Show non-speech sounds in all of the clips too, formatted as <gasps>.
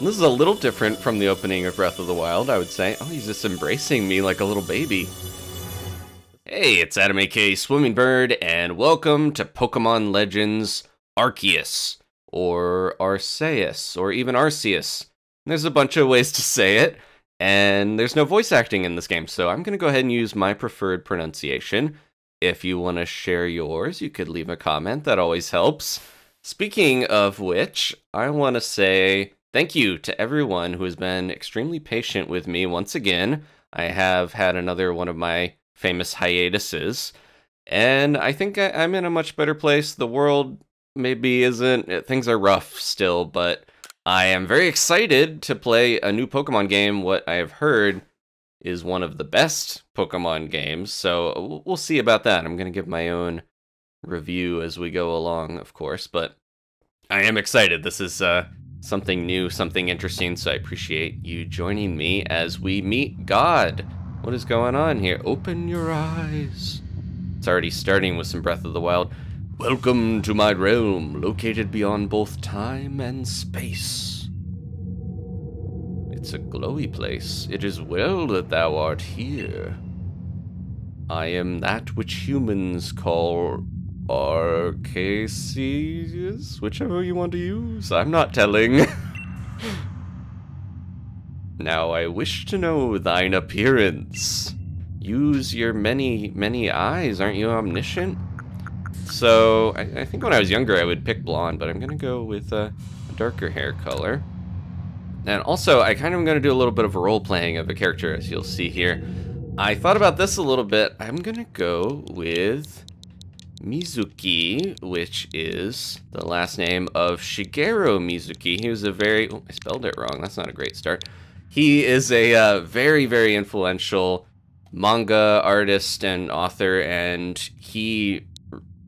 This is a little different from the opening of Breath of the Wild, I would say. Oh, he's just embracing me like a little baby. Hey, it's Adam AK Swimming Bird, and welcome to Pokemon Legends Arceus, or Arceus, or even Arceus. There's a bunch of ways to say it, and there's no voice acting in this game, so I'm going to go ahead and use my preferred pronunciation. If you want to share yours, you could leave a comment, that always helps. Speaking of which, I want to say thank you to everyone who has been extremely patient with me once again. I have had another one of my famous hiatuses. And I think I, am in a much better place. The world maybe isn't, eh, things are rough still, but I am very excited to play a new Pokemon game. What I have heard is one of the best Pokemon games, so we'll see about that. I'm going to give my own review as we go along, of course, but I am excited. This is uh, something new, something interesting, so I appreciate you joining me as we meet God. What is going on here? Open your eyes. It's already starting with some Breath of the Wild. Welcome to my realm, located beyond both time and space. It's a glowy place. It is well that thou art here. I am that which humans call Arceus, whichever you want to use. I'm not telling. <laughs> Now I wish to know thine appearance. Use your many, many eyes. Aren't you omniscient? So, I, I think when I was younger I would pick blonde, but I'm going to go with uh, a darker hair color. And also, I kind of am going to do a little bit of role-playing of a character, as you'll see here. I thought about this a little bit. I'm going to go with Mizuki, which is the last name of Shigeru Mizuki. He was a very... Oh, I spelled it wrong. That's not a great start. He is a uh, very, very influential manga artist and author, and he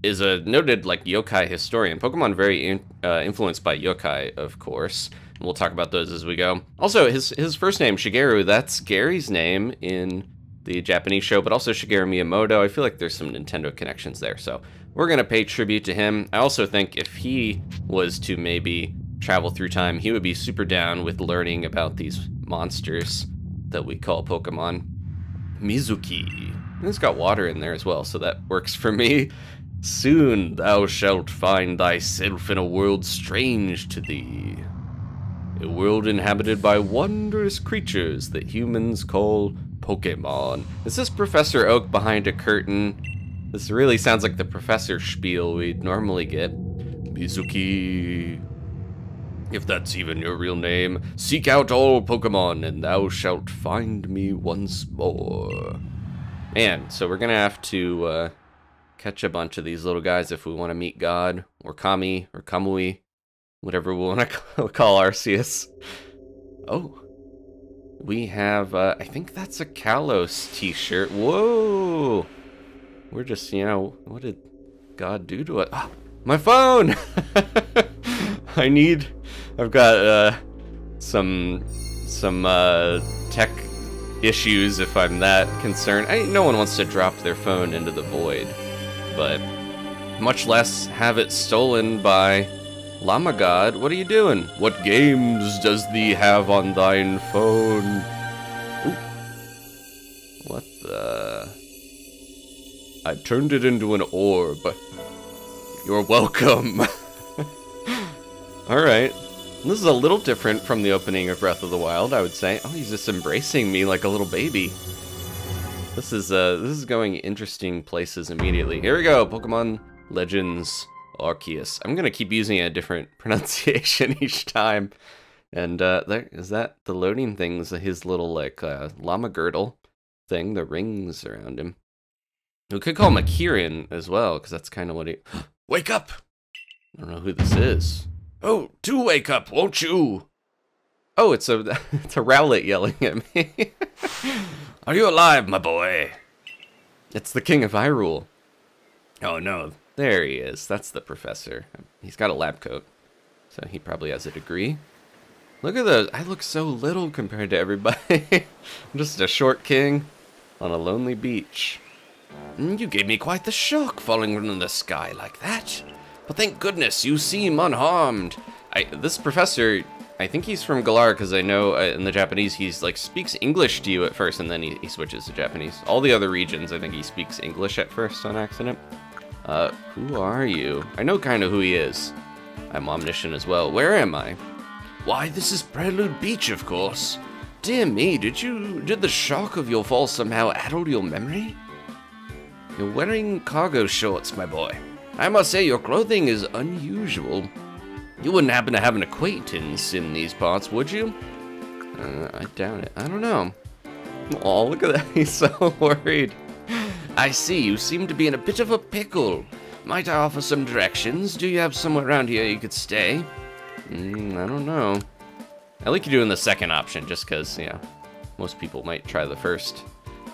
is a noted like yokai historian. Pokemon very in, uh, influenced by yokai, of course. And We'll talk about those as we go. Also, his his first name Shigeru, that's Gary's name in the Japanese show, but also Shigeru Miyamoto. I feel like there's some Nintendo connections there, so we're gonna pay tribute to him. I also think if he was to maybe travel through time, he would be super down with learning about these monsters that we call Pokemon. Mizuki. And it's got water in there as well, so that works for me. Soon thou shalt find thyself in a world strange to thee. A world inhabited by wondrous creatures that humans call Pokemon. Is this Professor Oak behind a curtain? This really sounds like the Professor spiel we'd normally get. Mizuki, if that's even your real name, seek out all Pokemon, and thou shalt find me once more. Man, so we're gonna have to uh, catch a bunch of these little guys if we want to meet God, or Kami, or Kamui, whatever we want to <laughs> call Arceus. Oh, we have, uh, I think that's a Kalos t-shirt. Whoa! We're just, you know, what did God do to it? Ah, my phone! <laughs> I need I've got uh, some some uh, tech issues if I'm that concerned. I, no one wants to drop their phone into the void, but much less have it stolen by Llama God. What are you doing? What games does thee have on thine phone? Ooh. What the? I turned it into an orb. You're welcome. <laughs> Alright. This is a little different from the opening of Breath of the Wild, I would say. Oh, he's just embracing me like a little baby. This is uh, this is going interesting places immediately. Here we go, Pokemon Legends Arceus. I'm gonna keep using a different <laughs> pronunciation <laughs> each time. And uh, there is that the loading thing's his little like uh, llama girdle thing, the rings around him. We could call him a Kirin as well, because that's kind of what he. <gasps> Wake up! I don't know who this is. Oh, do wake up, won't you? Oh, it's a <laughs> it's a Rowlet yelling at me. Are you alive, my boy? It's the King of Hyrule. Oh no, there he is. That's the professor. He's got a lab coat, so he probably has a degree. Look at those. I look so little compared to everybody. <laughs> I'm just a short king on a lonely beach. Mm, you gave me quite the shock falling from the sky like that. But thank goodness you seem unharmed. I, this professor, I think he's from Galar because I know uh, in the Japanese he's like speaks English to you at first and then he, he switches to Japanese. All the other regions, I think he speaks English at first on accident. Uh, who are you? I know kind of who he is. I'm omniscient as well. Where am I? Why, this is Prelude Beach, of course. Dear me, did you... did the shock of your fall somehow addle your memory? You're wearing cargo shorts, my boy. I must say your clothing is unusual. You wouldn't happen to have an acquaintance in these parts, would you? Uh, I doubt it. I don't know. Oh, look at that. <laughs> He's so worried. I see, you seem to be in a bit of a pickle. Might I offer some directions? Do you have somewhere around here you could stay? Mm, I don't know. I like you doing the second option, just because, yeah, most people might try the first.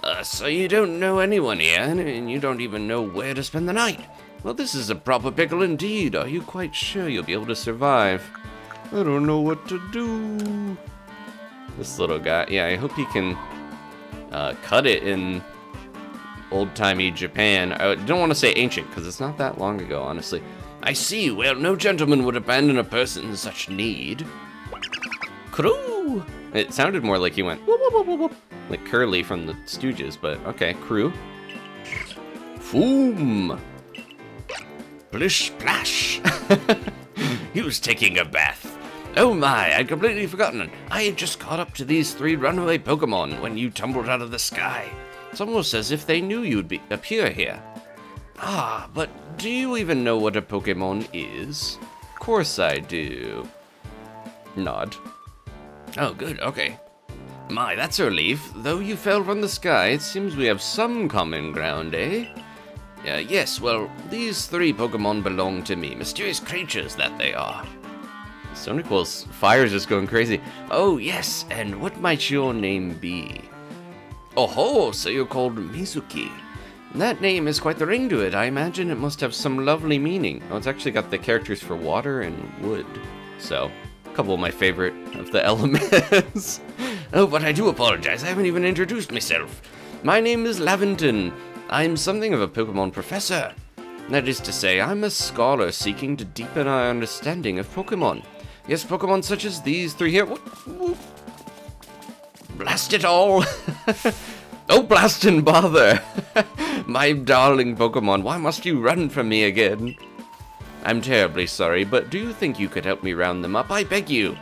Uh, so you don't know anyone here, and you don't even know where to spend the night? Well, this is a proper pickle indeed. Are you quite sure you'll be able to survive? I don't know what to do. This little guy, yeah, I hope he can uh, cut it in old-timey Japan. I don't want to say ancient, because it's not that long ago, honestly. I see. Well, no gentleman would abandon a person in such need. Crew! It sounded more like he went whoop, whoop, whoop, whoop, like Curly from the Stooges, but okay, crew. Foom! Blish splash! <laughs> he was taking a bath. Oh my, I'd completely forgotten. I had just caught up to these three runaway Pokemon when you tumbled out of the sky. It's almost as if they knew you'd be appear here. Ah, but do you even know what a Pokemon is? Of course I do. Nod. Oh, good, okay. My, that's a relief. Though you fell from the sky, it seems we have some common ground, eh? Uh, yes, well, these three Pokemon belong to me. Mysterious creatures that they are. Sonical's fire is just going crazy. Oh, yes, and what might your name be? Oh ho, so you're called Mizuki. That name has quite the ring to it. I imagine it must have some lovely meaning. Oh, it's actually got the characters for water and wood. So, a couple of my favorite of the <laughs> elements. oh, but I do apologize. I haven't even introduced myself. My name is Laventon. I'm something of a Pokemon professor. That is to say, I'm a scholar seeking to deepen our understanding of Pokemon. Yes, Pokemon such as these three here. Blast it all! <laughs> oh, blast and bother! <laughs> My darling Pokemon, why must you run from me again? I'm terribly sorry, but do you think you could help me round them up? I beg you.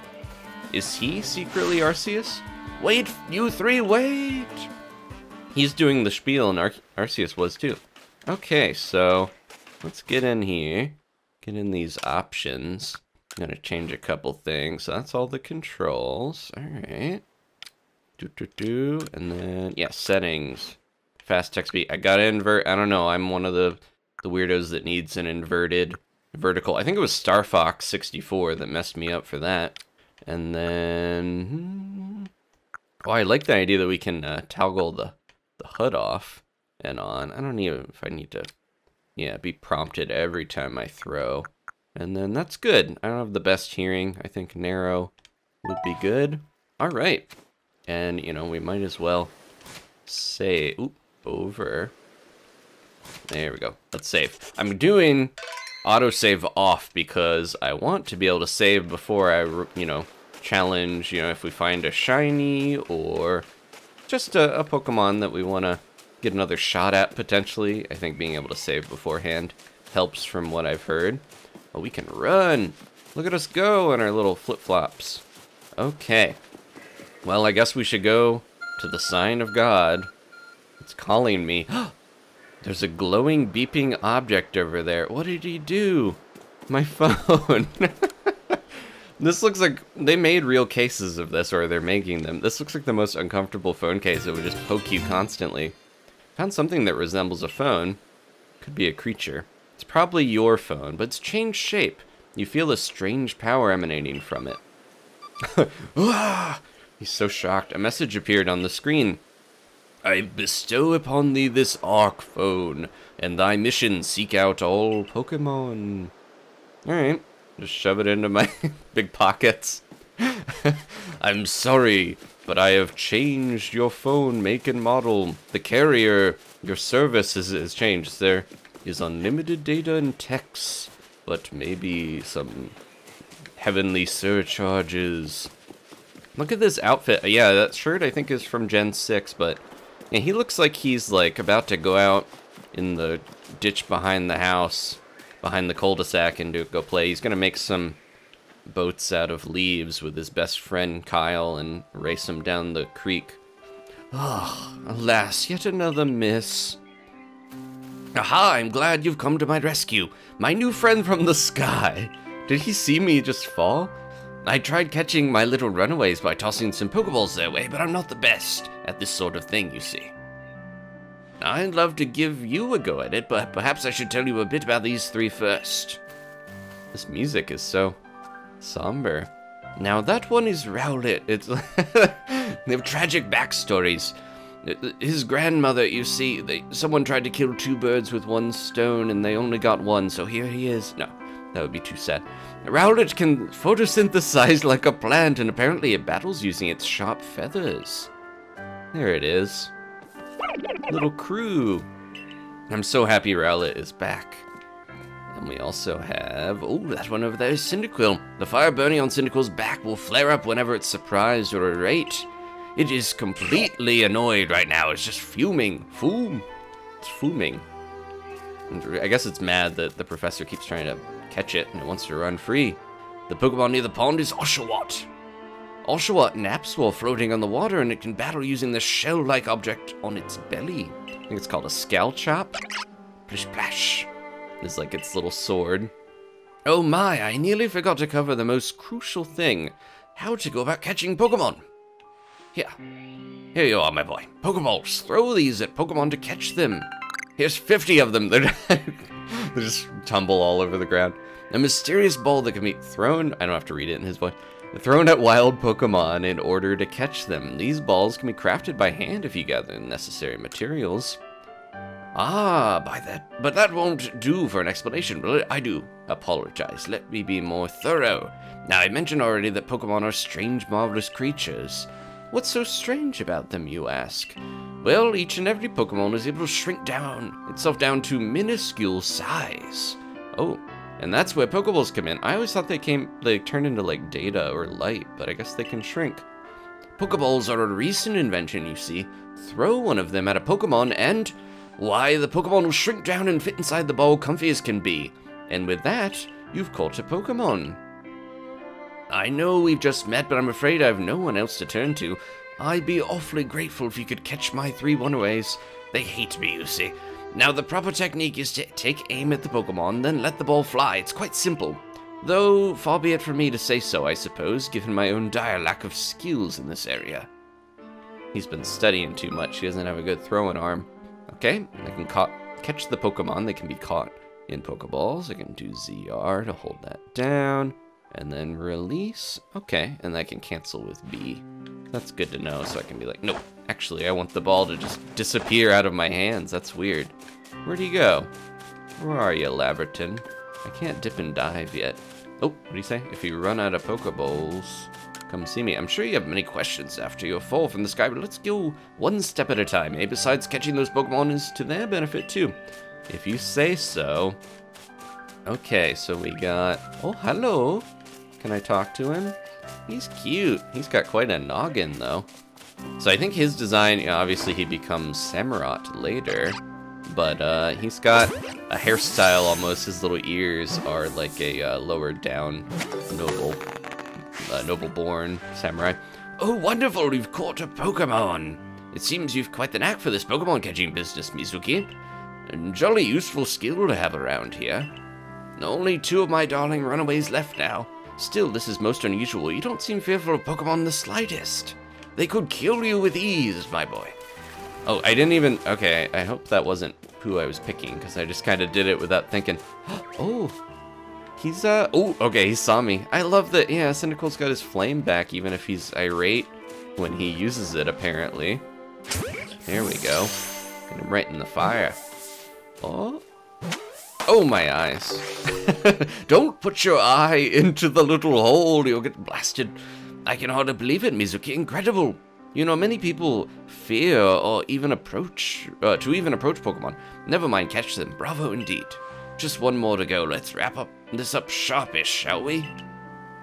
Is he secretly Arceus? Wait, you three, wait! He's doing the spiel, and Ar Arceus was too. Okay, so let's get in here. Get in these options. I'm gonna change a couple things. That's all the controls. All right. Do, do, do. And then, yeah, settings. Fast text speed. I gotta invert. I don't know. I'm one of the, the weirdos that needs an inverted vertical. I think it was Star Fox 64 that messed me up for that. And then... Hmm. Oh, I like the idea that we can uh, toggle the, the HUD off and on. I don't even if I need to, yeah, be prompted every time I throw. And then that's good. I don't have the best hearing. I think narrow would be good. All right. And, you know, we might as well say, oop, over. There we go. Let's save. I'm doing autosave off because I want to be able to save before I, you know, challenge, you know, if we find a shiny or just a, a Pokemon that we want to get another shot at potentially. I think being able to save beforehand helps from what I've heard. Oh, we can run. Look at us go on our little flip-flops. Okay. Well, I guess we should go to the sign of God. It's calling me. <gasps> There's a glowing, beeping object over there. What did he do? My <laughs> phone. <laughs> this looks like they made real cases of this, or they're making them. This looks like the most uncomfortable phone case. It would just poke you constantly. Found something that resembles a phone. Could be a creature. It's probably your phone, but it's changed shape. You feel a strange power emanating from it. <laughs> He's so shocked. A message appeared on the screen. I bestow upon thee this Arc phone, and thy mission seek out all Pokemon. Alright, just shove it into my <laughs> big pockets. <laughs> I'm sorry, but I have changed your phone make and model. The carrier, your service has, has changed. There is unlimited data and text, but maybe some heavenly surcharges. Look at this outfit. Yeah, that shirt I think is from Gen 6, but yeah, he looks like he's like about to go out in the ditch behind the house, behind the cul-de-sac and do, go play. He's going to make some boats out of leaves with his best friend Kyle and race them down the creek. Oh, alas, yet another miss. Aha, I'm glad you've come to my rescue. My new friend from the sky. Did he see me just fall? I tried catching my little runaways by tossing some Pokeballs their way, but I'm not the best at this sort of thing, you see. I'd love to give you a go at it, but perhaps I should tell you a bit about these three first. This music is so somber. Now that one is Rowlet. It's <laughs> they have tragic backstories. His grandmother, you see, they, someone tried to kill two birds with one stone and they only got one, so here he is. No, that would be too sad. Rowlet can photosynthesize like a plant and apparently it battles using its sharp feathers. There it is. Little crew. I'm so happy Rowlet is back. And we also have, oh, that one over there is Cyndaquil. The fire burning on Cyndaquil's back will flare up whenever it's surprised or irate. It is completely annoyed right now. It's just fuming. Fume. It's fuming. I guess it's mad that the professor keeps trying to catch it and it wants to run free. The Pokemon near the pond is Oshawott. Oshawott naps while floating on the water and it can battle using the shell-like object on its belly. I think it's called a Scalchop. Plish Plash is like its little sword. Oh my, I nearly forgot to cover the most crucial thing. How to go about catching Pokemon. Here. Here you are, my boy. Pokeballs. Throw these at Pokemon to catch them. Here's 50 of them. They're <laughs> <laughs> they just tumble all over the ground. A mysterious ball that can be thrown... I don't have to read it in his voice. Thrown at wild Pokemon in order to catch them. These balls can be crafted by hand if you gather the necessary materials. Ah, by that, but that won't do for an explanation, will it? I do apologize. Let me be more thorough. Now, I mentioned already that Pokemon are strange, marvelous creatures. What's so strange about them, you ask? Well, each and every Pokemon is able to shrink down itself down to minuscule size. Oh, and that's where Pokeballs come in. I always thought they came, they turned into like data or light, but I guess they can shrink. Pokeballs are a recent invention, you see. Throw one of them at a Pokemon and why, the Pokemon will shrink down and fit inside the ball comfy as can be. And with that, you've caught a Pokemon. I know we've just met, but I'm afraid I've no one else to turn to. I'd be awfully grateful if you could catch my three runaways. They hate me, you see. Now, the proper technique is to take aim at the Pokemon, then let the ball fly. It's quite simple. Though, far be it from me to say so, I suppose, given my own dire lack of skills in this area. He's been studying too much. He doesn't have a good throwing arm. Okay, I can ca catch the Pokemon. They can be caught in Pokeballs. I can do ZR to hold that down. And then release. Okay, and I can cancel with B. That's good to know, so I can be like, nope, actually, I want the ball to just disappear out of my hands. That's weird. Where'd he go? Where are you, Laventon? I can't dip and dive yet. Oh, what do you say? If you run out of Pokeballs, Come see me. I'm sure you have many questions after your fall from the sky, but let's go one step at a time, eh? Besides, catching those Pokemon is to their benefit, too. If you say so. Okay, so we got... Oh, hello. Can I talk to him? He's cute. He's got quite a noggin, though. So I think his design, you know, obviously he becomes Samurott later, but uh, he's got a hairstyle almost. His little ears are like a uh, lower down noble uh, noble-born samurai. Oh, wonderful, you've caught a Pokemon. It seems you've quite the knack for this Pokemon catching business, Mizuki. Jolly useful skill to have around here. Only two of my darling runaways left now. Still, this is most unusual. You don't seem fearful of Pokemon the slightest. They could kill you with ease, my boy. Oh, I didn't even... Okay, I hope that wasn't who I was picking, because I just kind of did it without thinking. <gasps> Oh, He's, uh, oh, okay, he saw me. I love that, yeah, Cyndaquil's got his flame back, even if he's irate when he uses it, apparently. There we go. Him right in the fire. Oh. Oh, my eyes. <laughs> Don't put your eye into the little hole, you'll get blasted. I can hardly believe it, Mizuki. Incredible. You know, many people fear or even approach, uh, to even approach Pokemon. Never mind catch them. Bravo indeed. Just one more to go. Let's wrap up this up sharpish, shall we?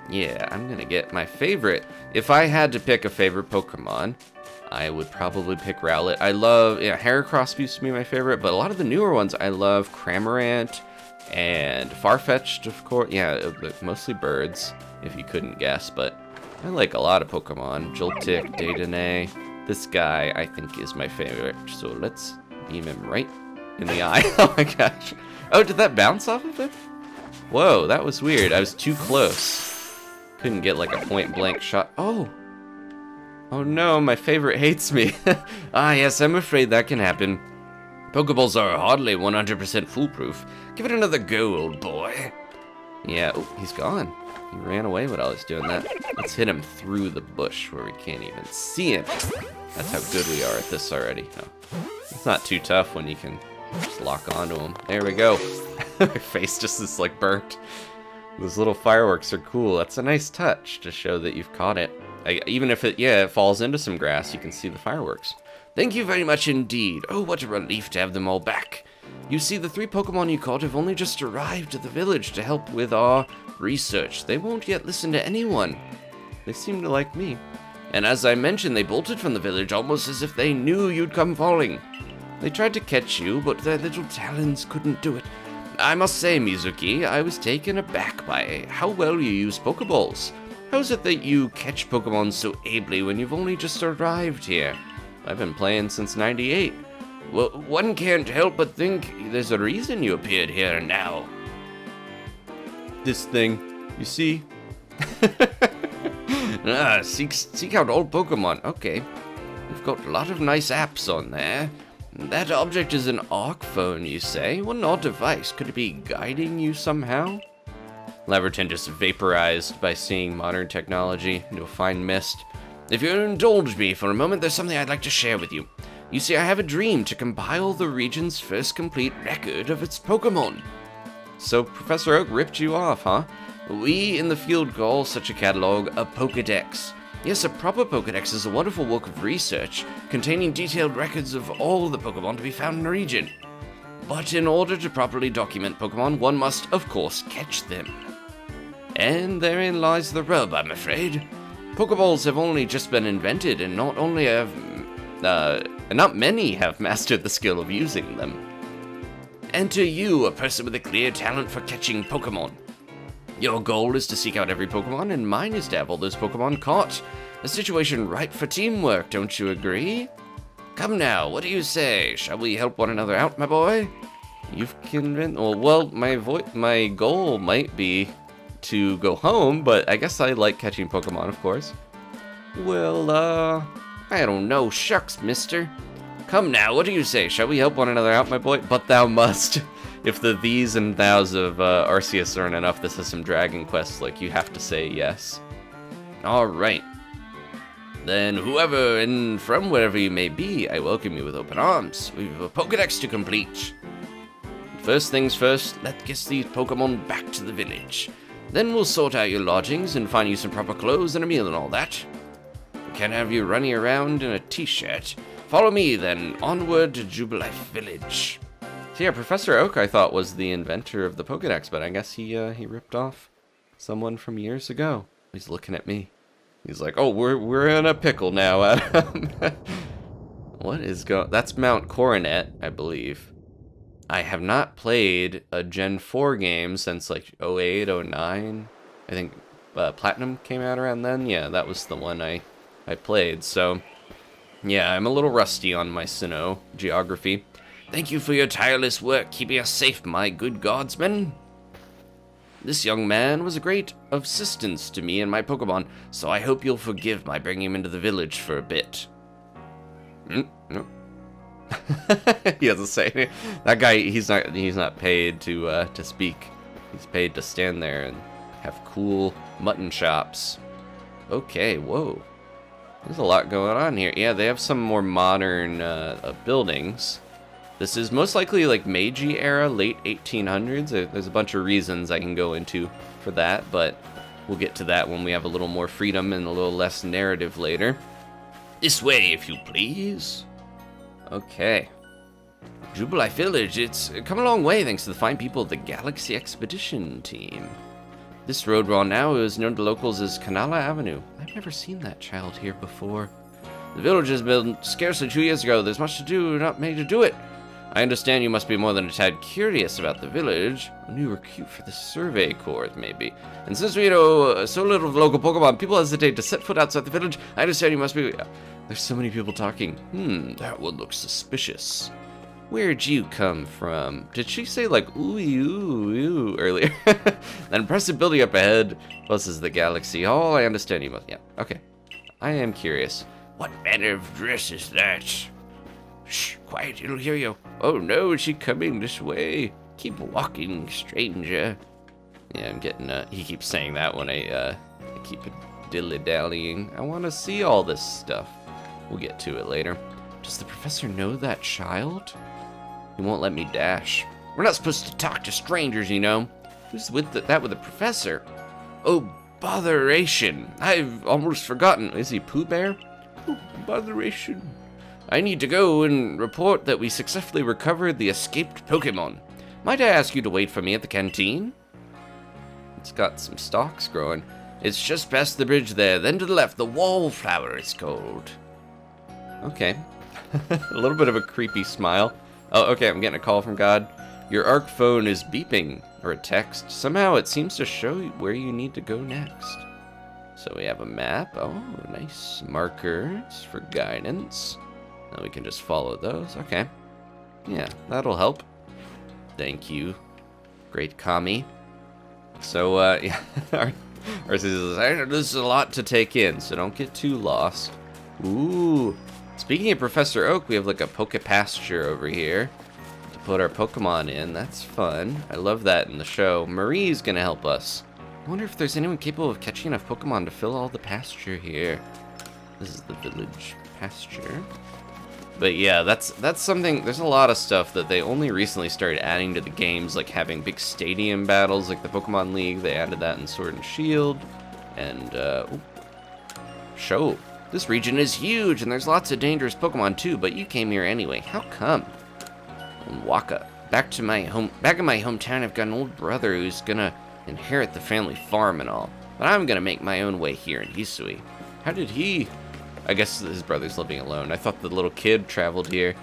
Yeah, I'm gonna get my favorite. If I had to pick a favorite Pokemon, I would probably pick Rowlet. I love, yeah, Heracross used to be my favorite, but a lot of the newer ones, I love Cramorant and Farfetch'd, of course. Yeah, uh, mostly birds, if you couldn't guess, but I like a lot of Pokemon. Joltik, Dedenne. This guy, I think, is my favorite. So let's beam him right in the <laughs> eye. oh my gosh. Oh, did that bounce off of him? Whoa, that was weird. I was too close. Couldn't get like a point blank shot. Oh, Oh no, my favorite hates me. <laughs> ah yes, I'm afraid that can happen. Pokeballs are hardly 100% foolproof. Give it another go, old boy. Yeah, oh, he's gone. He ran away when I was doing that. Let's hit him through the bush where we can't even see him. That's how good we are at this already. No, it's not too tough when you can just lock onto him. There we go. <laughs> My face just is like burnt. Those little fireworks are cool. That's a nice touch to show that you've caught it. I, even if it, yeah, it falls into some grass, you can see the fireworks. Thank you very much indeed. Oh, what a relief to have them all back. You see, the three Pokemon you caught have only just arrived at the village to help with our research. They won't yet listen to anyone. They seem to like me. And as I mentioned, they bolted from the village almost as if they knew you'd come falling. They tried to catch you, but their little talons couldn't do it. I must say, Mizuki, I was taken aback by how well you use Pokeballs. How is it that you catch Pokemon so ably when you've only just arrived here? I've been playing since 98. Well, one can't help but think there's a reason you appeared here now. This thing, you see? <laughs> ah, seek, seek out all Pokemon. Okay. We've got a lot of nice apps on there. That object is an ARC phone, you say? What an odd device. Could it be guiding you somehow? Laventon just vaporized by seeing modern technology into a fine mist. If you'll indulge me for a moment, there's something I'd like to share with you. You see, I have a dream to compile the region's first complete record of its Pokemon. So Professor Oak ripped you off, huh? We in the field call such a catalog a Pokedex. Yes, a proper Pokedex is a wonderful work of research containing detailed records of all the Pokemon to be found in the region. But in order to properly document Pokemon, one must, of course, catch them. And therein lies the rub, I'm afraid. Pokeballs have only just been invented, and not only have, uh, not many have mastered the skill of using them. Enter you, a person with a clear talent for catching Pokemon. Your goal is to seek out every Pokemon, and mine is to have all those Pokemon caught. A situation ripe for teamwork, don't you agree? Come now, what do you say? Shall we help one another out, my boy? You've convinced. Well, well, my vo my goal might be to go home, but I guess I like catching Pokemon, of course. Well, uh, I don't know. Shucks, mister. Come now, what do you say? Shall we help one another out, my boy? But thou must. <laughs> if the these and thous of uh, Arceus aren't enough, this is some Dragon Quest, like, you have to say yes. Alright. Then whoever and from wherever you may be, I welcome you with open arms. We have a Pokedex to complete. First things first, let's get these Pokemon back to the village. Then we'll sort out your lodgings and find you some proper clothes and a meal and all that. We can't have you running around in a t-shirt. Follow me, then, onward to Jubilife Village. So yeah, Professor Oak I thought was the inventor of the Pokedex, but I guess he uh, he ripped off someone from years ago. He's looking at me. He's like, oh, we're, we're in a pickle now, Adam. <laughs> what is going... That's Mount Coronet, I believe. I have not played a Gen 4 game since like 08, 09. I think uh, Platinum came out around then. Yeah, that was the one I, I played. So, yeah, I'm a little rusty on my Sinnoh geography. Thank you for your tireless work keeping us safe, my good guardsmen. This young man was a great assistance to me and my Pokemon, so I hope you'll forgive my bringing him into the village for a bit. Mm, <laughs> he doesn't say anything. That guy, he's not he's not paid to uh, to speak. He's paid to stand there and have cool mutton chops. Okay, whoa. There's a lot going on here. Yeah, they have some more modern uh, uh, buildings. This is most likely like Meiji era, late 1800s. There's a bunch of reasons I can go into for that, but we'll get to that when we have a little more freedom and a little less narrative later. This way, if you please. Okay. Jubilife Village, it's come a long way thanks to the fine people of the Galaxy Expedition team. This road we're on now is known to locals as Canala Avenue. I've never seen that child here before. The village has been scarcely two years ago. There's much to do, not many to do it. I understand you must be more than a tad curious about the village. A new recruit for the Survey Corps, maybe. And since we know uh, so little of local Pokemon, people hesitate to set foot outside the village. I understand you must be... There's so many people talking. Hmm, that one looks suspicious. Where'd you come from? Did she say like ooh ooh ooh earlier? <laughs> that impressive building up ahead plus is the galaxy hall. I understand you must. Yeah. Okay. I am curious. What manner of dress is that? Shh, quiet. It'll hear you. Oh no, is she coming this way? Keep walking, stranger. Yeah, I'm getting. Uh, he keeps saying that when I, uh, I keep dilly dallying. I want to see all this stuff. We'll get to it later. Does the professor know that child? He won't let me dash. We're not supposed to talk to strangers, you know. Who's with the, that with the professor? Oh, botheration. I've almost forgotten. Is he Pooh Bear? Oh, botheration. I need to go and report that we successfully recovered the escaped Pokemon. Might I ask you to wait for me at the canteen? It's got some stalks growing. It's just past the bridge there, then to the left, the wallflower is called. Okay. <laughs> a little bit of a creepy smile. Oh, okay, I'm getting a call from God. Your ARC phone is beeping, or a text. Somehow it seems to show where you need to go next. So we have a map. Oh, nice markers for guidance. Now we can just follow those. Okay. Yeah, that'll help. Thank you. Great Kami. So, uh, <laughs> yeah, our, our this is a lot to take in, so don't get too lost. Ooh, Speaking of Professor Oak, we have like a Poke Pasture over here to put our Pokemon in. That's fun. I love that in the show. Marie's gonna help us. I wonder if there's anyone capable of catching enough Pokemon to fill all the pasture here. This is the village pasture. But yeah, that's that's something, there's a lot of stuff that they only recently started adding to the games, like having big stadium battles like the Pokemon League. They added that in Sword and Shield. And, uh, show this region is huge, and there's lots of dangerous Pokemon too, but you came here anyway. How come? Waka. Back to my home back in my hometown I've got an old brother who's gonna inherit the family farm and all. But I'm gonna make my own way here in Hisui. How did he I guess his brother's living alone. I thought the little kid traveled here.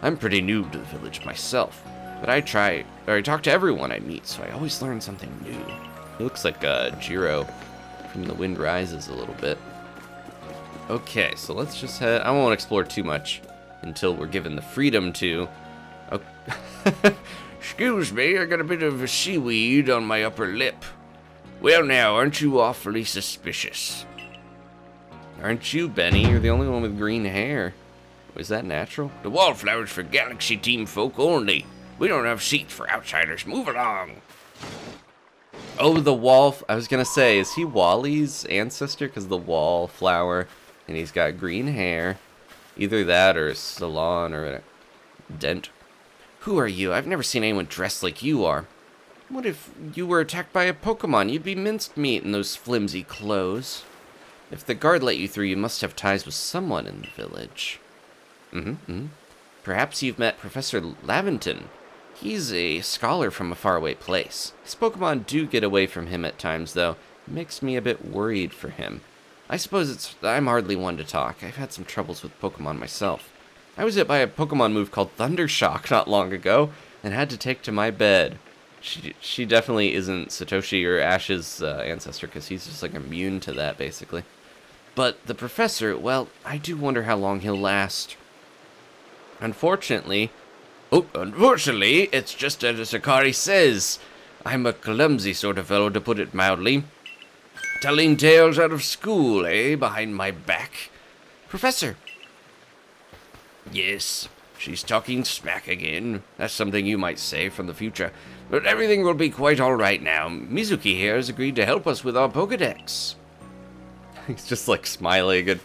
I'm pretty new to the village myself. But I try or I talk to everyone I meet, so I always learn something new. He looks like uh Jiro from The Wind Rises a little bit. Okay, so let's just head... I won't explore too much until we're given the freedom to... Okay. <laughs> Excuse me, I got a bit of a seaweed on my upper lip. Well now, aren't you awfully suspicious? Aren't you, Beni? You're the only one with green hair. Was that natural? The wallflowers for Galaxy Team folk only. We don't have seats for outsiders. Move along. Oh, the wall... I was going to say, is he Wally's ancestor? Because the wallflower and he's got green hair. Either that or a salon or a dent. Who are you? I've never seen anyone dressed like you are. What if you were attacked by a Pokemon? You'd be minced meat in those flimsy clothes. If the guard let you through, you must have ties with someone in the village. Mm-hmm, mm -hmm. Perhaps you've met Professor Laventon. He's a scholar from a faraway place. His Pokemon do get away from him at times, though. It makes me a bit worried for him. I suppose it's I'm hardly one to talk. I've had some troubles with Pokemon myself. I was hit by a Pokemon move called Thundershock <laughs> not long ago and had to take to my bed. She she definitely isn't Satoshi or Ash's uh, ancestor because he's just like immune to that basically. But the professor, well, I do wonder how long he'll last. Unfortunately, oh, unfortunately, it's just as Akari says. I'm a clumsy sort of fellow, to put it mildly. Telling tales out of school, eh? Behind my back. Professor. Yes, she's talking smack again. That's something you might say from the future. But everything will be quite alright now. Mizuki here has agreed to help us with our Pokedex. <laughs> He's just like smiling and...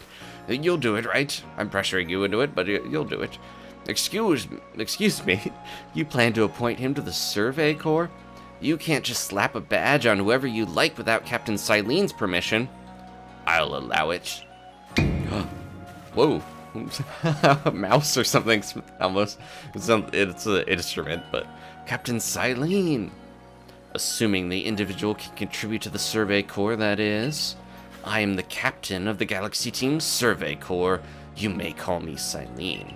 You'll do it, right? I'm pressuring you into it, but you'll do it. Excuse, excuse me. <laughs> You plan to appoint him to the Survey Corps? You can't just slap a badge on whoever you like without Captain Cyllene's permission. I'll allow it. <gasps> Whoa. <laughs> a mouse or something almost. It's, an, instrument, but Captain Cyllene. Assuming the individual can contribute to the Survey Corps, that is. I am the captain of the Galaxy Team Survey Corps. You may call me Cyllene.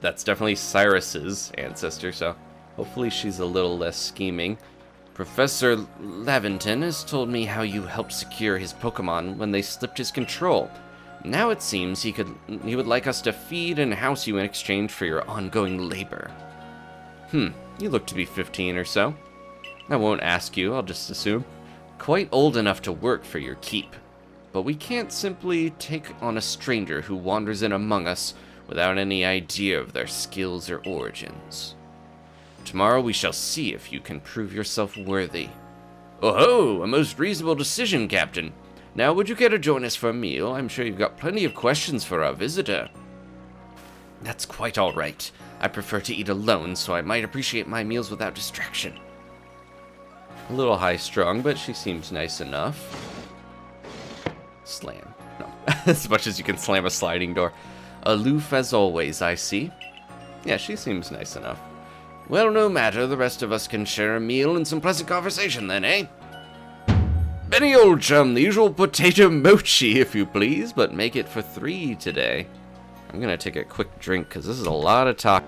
That's definitely Cyrus's ancestor, so hopefully she's a little less scheming. Professor Laventon has told me how you helped secure his Pokemon when they slipped his control. Now it seems he could he would like us to feed and house you in exchange for your ongoing labor. Hmm, you look to be 15 or so. I won't ask you, I'll just assume. Quite old enough to work for your keep. But we can't simply take on a stranger who wanders in among us without any idea of their skills or origins. Tomorrow we shall see if you can prove yourself worthy. Oh ho! A most reasonable decision, Captain. Now, would you care to join us for a meal? I'm sure you've got plenty of questions for our visitor. That's quite all right. I prefer to eat alone, so I might appreciate my meals without distraction. A little high-strung, but she seems nice enough. Slam. No. <laughs> as much as you can slam a sliding door. Aloof as always, I see. Yeah, she seems nice enough. Well, no matter. The rest of us can share a meal and some pleasant conversation then, eh? Beni old chum, the usual potato mochi, if you please, but make it for three today. I'm gonna take a quick drink, because this is a lot of talk.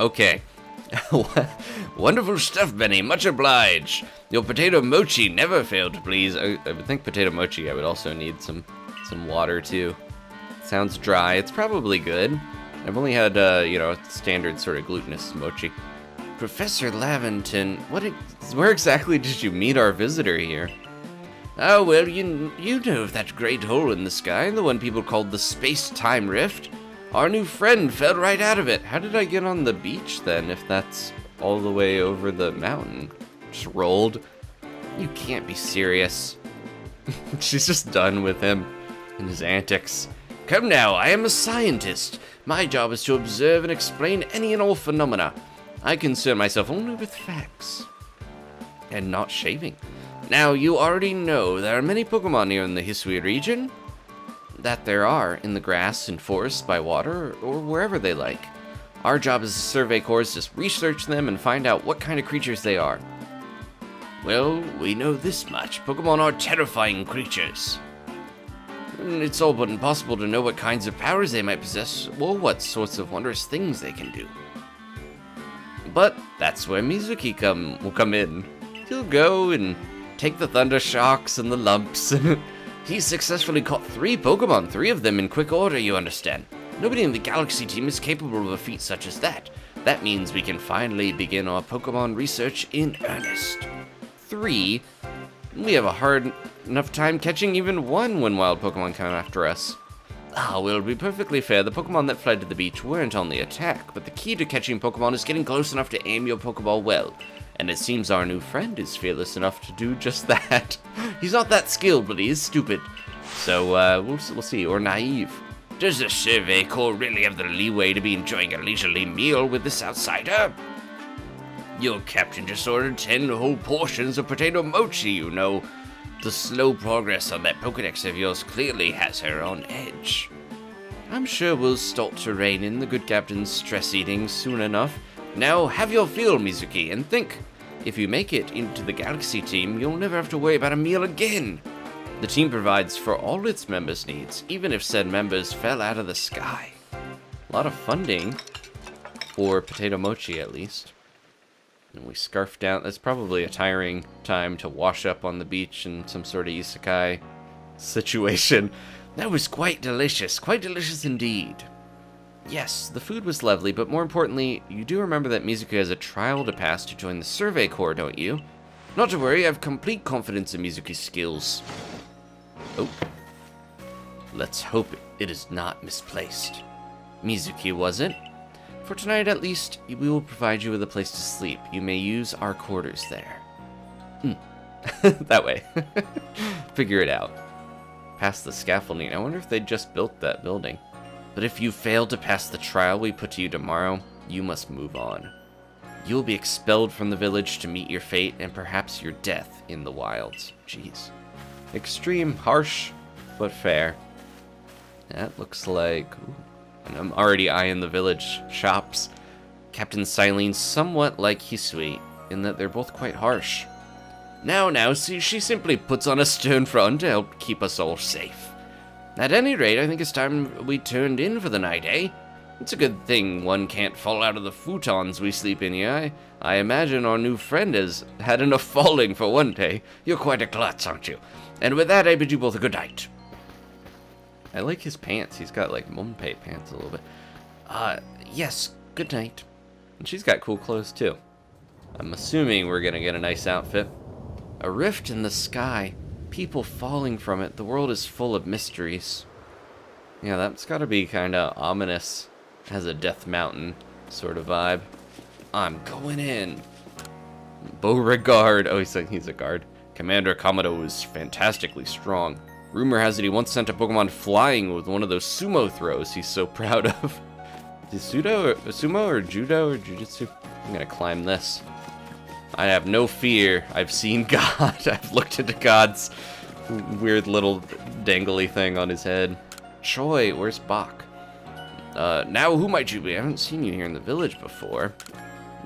Okay. <laughs> Wonderful stuff, Beni. Much obliged. Your potato mochi never failed to please. I, I would think potato mochi, I would also need some some water, too. Sounds dry. It's probably good. I've only had, uh, you know, standard sort of glutinous mochi. Professor Laventon, what, where exactly did you meet our visitor here? Oh, well, you, you know of that great hole in the sky, the one people called the space-time rift. Our new friend fell right out of it. How did I get on the beach, then, if that's all the way over the mountain? Just rolled? You can't be serious. <laughs> She's just done with him and his antics. Come now, I am a scientist. My job is to observe and explain any and all phenomena. I concern myself only with facts. And not shaving. Now, you already know there are many Pokemon here in the Hisui region. That there are in the grass and forests by water, or wherever they like. Our job as a Survey Corps is to research them and find out what kind of creatures they are. Well, we know this much. Pokemon are terrifying creatures. Mm, it's all but impossible to know what kinds of powers they might possess, or what sorts of wondrous things they can do. But that's where Mizuki come will come in. He'll go and take the thunder shocks and the lumps. <laughs> He's successfully caught three Pokemon, three of them in quick order, you understand. Nobody in the Galaxy team is capable of a feat such as that. That means we can finally begin our Pokemon research in earnest. Three? We have a hard enough time catching even one when wild Pokemon come after us. Ah, we'll be perfectly fair, the Pokemon that fled to the beach weren't on the attack, but the key to catching Pokemon is getting close enough to aim your Pokeball well. And it seems our new friend is fearless enough to do just that. <laughs> He's not that skilled, but he is stupid. So, uh, we'll, we'll see, or naive. Does the Survey Corps really have the leeway to be enjoying a leisurely meal with this outsider? Your captain just ordered ten whole portions of potato mochi, you know. The slow progress on that Pokedex of yours clearly has her on edge. I'm sure we'll start to rein in the good captain's stress eating soon enough. Now, have your fill, Mizuki, and think. If you make it into the Galaxy team, you'll never have to worry about a meal again. The team provides for all its members' needs, even if said members fell out of the sky. A lot of funding for Potato Mochi, at least. And we scarf down. That's probably a tiring time to wash up on the beach in some sort of isekai situation. That was quite delicious. Quite delicious indeed. Yes, the food was lovely, but more importantly, you do remember that Mizuki has a trial to pass to join the Survey Corps, don't you? Not to worry, I have complete confidence in Mizuki's skills. Oh. Let's hope it is not misplaced. Mizuki, was it? For tonight, at least, we will provide you with a place to sleep. You may use our quarters there. Hmm. <laughs> that way. <laughs> Figure it out. Past the scaffolding. I wonder if they just built that building. But if you fail to pass the trial we put to you tomorrow, you must move on. You will be expelled from the village to meet your fate and perhaps your death in the wilds. Jeez. Extreme, harsh, but fair. That looks like... Ooh, and I'm already eyeing the village shops. Captain Cyllene's somewhat like Hisui, in that they're both quite harsh. Now, now, see, she simply puts on a stern front to help keep us all safe. At any rate, I think it's time we turned in for the night, eh? It's a good thing one can't fall out of the futons we sleep in here. I, I imagine our new friend has had enough <laughs> falling for one day. You're quite a klutz, aren't you? And with that, I bid you both a good night. I like his pants. He's got like monpe pants a little bit. Uh, yes, good night. And she's got cool clothes too. I'm assuming we're gonna get a nice outfit. A rift in the sky. People falling from it. The world is full of mysteries. Yeah, that's gotta be kinda ominous. Has a Death Mountain sort of vibe. I'm going in. Beauregard. Oh, he's a, he's a guard. Commander Kamado is fantastically strong. Rumor has it he once sent a Pokemon flying with one of those sumo throws he's so <laughs> proud of. Is or sumo or judo or jujitsu? I'm gonna climb this. I have no fear. I've seen <laughs> God. I've looked into God's weird little dangly thing on his head. Choi, where's Bach? Uh, now who might you be? I haven't seen you here in the village before.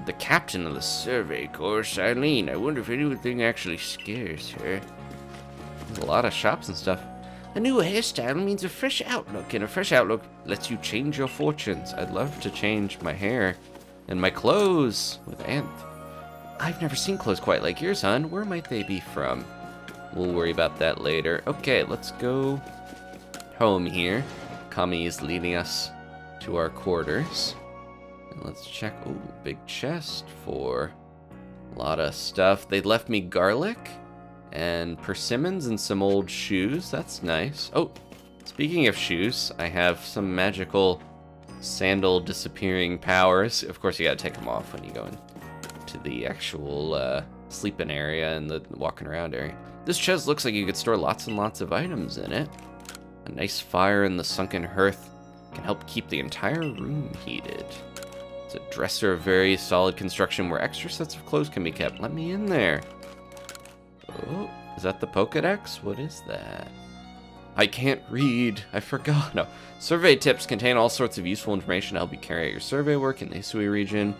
The captain of the survey corps, Cyllene. I wonder if anything actually scares her. There's a lot of shops and stuff. A new hairstyle means a fresh outlook, and a fresh outlook lets you change your fortunes. I'd love to change my hair and my clothes with Anth. I've never seen clothes quite like yours, hon. Where might they be from? We'll worry about that later. Okay, let's go home here. Kami is leading us to our quarters. And let's check. Oh, big chest for a lot of stuff. They left me garlic and persimmons and some old shoes. That's nice. Oh, speaking of shoes, I have some magical sandal disappearing powers. Of course, you gotta take them off when you go into the actual uh, sleeping area and the walking around area. This chest looks like you could store lots and lots of items in it. A nice fire in the sunken hearth can help keep the entire room heated. It's a dresser of very solid construction where extra sets of clothes can be kept. Let me in there. Oh, is that the Pokedex? What is that? I can't read. I forgot. <laughs> No. Survey tips contain all sorts of useful information to help you carry out your survey work in the Hisui region.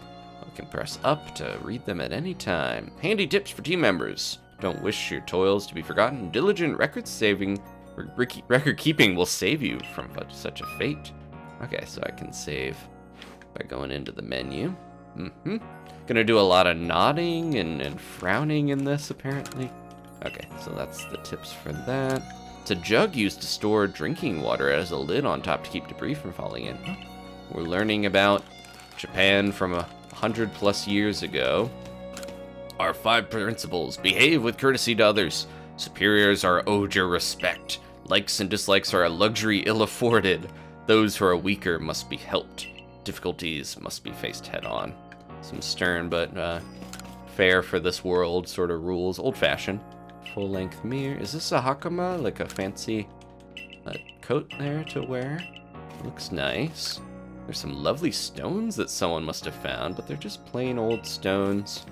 Can press up to read them at any time. Handy tips for team members. Don't wish your toils to be forgotten. Diligent record saving record keeping will save you from such a fate. Okay, so I can save by going into the menu. Mm-hmm. Gonna do a lot of nodding and, and frowning in this, apparently. Okay, so that's the tips for that. It's a jug used to store drinking water. as a lid on top to keep debris from falling in. We're learning about Japan from a hundred plus years ago. Our five principles. Behave with courtesy to others. Superiors are owed your respect. Likes and dislikes are a luxury ill afforded. Those who are weaker must be helped. Difficulties must be faced head on. Some stern but uh, fair for this world sort of rules. Old fashioned. Full length mirror. Is this a hakama? Like a fancy uh, coat there to wear? Looks nice. There's some lovely stones that someone must have found, but they're just plain old stones.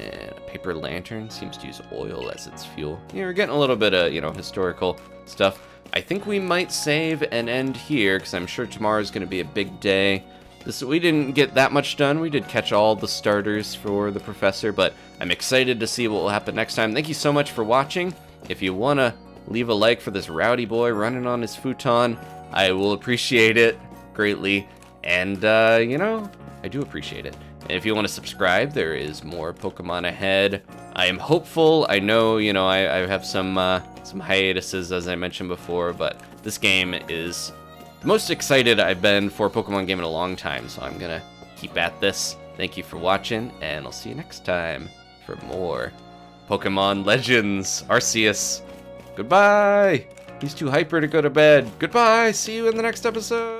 And a paper lantern seems to use oil as its fuel. Yeah, we're getting a little bit of, you know, historical stuff. I think we might save and end here, because I'm sure tomorrow's going to be a big day. This We didn't get that much done. We did catch all the starters for the professor, but I'm excited to see what will happen next time. Thank you so much for watching. If you want to leave a like for this rowdy boy running on his futon, I will appreciate it greatly. And, uh, you know, I do appreciate it. And if you want to subscribe, there is more Pokemon ahead. I am hopeful. I know, you know, I, I have some uh, some hiatuses, as I mentioned before, but this game is the most excited I've been for a Pokemon game in a long time, so I'm gonna keep at this. Thank you for watching, and I'll see you next time for more Pokemon Legends Arceus. Goodbye! He's too hyper to go to bed. Goodbye! See you in the next episode!